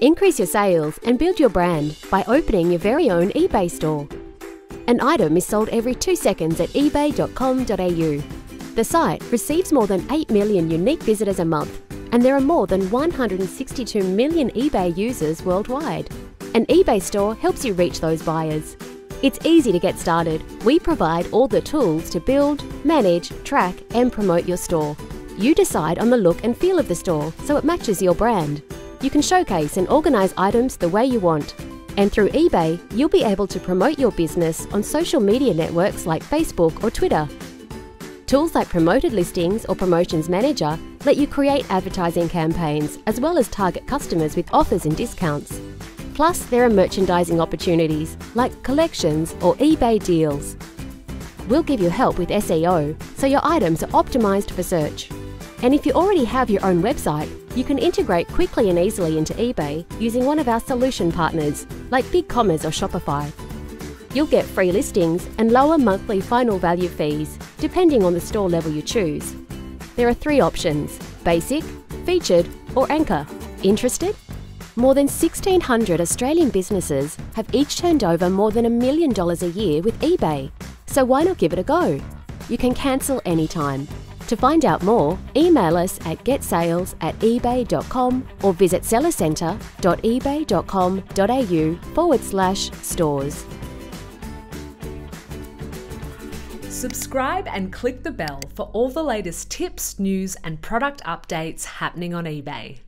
Increase your sales and build your brand by opening your very own eBay store. An item is sold every two seconds at ebay.com.au. The site receives more than 8 million unique visitors a month, and there are more than 162 million eBay users worldwide. An eBay store helps you reach those buyers. It's easy to get started. We provide all the tools to build, manage, track, and promote your store. You decide on the look and feel of the store so it matches your brand. You can showcase and organise items the way you want. And through eBay, you'll be able to promote your business on social media networks like Facebook or Twitter. Tools like Promoted Listings or Promotions Manager let you create advertising campaigns as well as target customers with offers and discounts. Plus, there are merchandising opportunities like collections or eBay deals. We'll give you help with SEO so your items are optimised for search. And if you already have your own website, you can integrate quickly and easily into eBay using one of our solution partners, like BigCommerce or Shopify. You'll get free listings and lower monthly final value fees, depending on the store level you choose. There are three options basic, featured, or anchor. Interested? More than 1,600 Australian businesses have each turned over more than a million dollars a year with eBay. So why not give it a go? You can cancel anytime to find out more, email us at getsales at ebay.com or visit sellercentre.ebay.com.au forward slash stores. Subscribe and click the bell for all the latest tips, news, and product updates happening on eBay.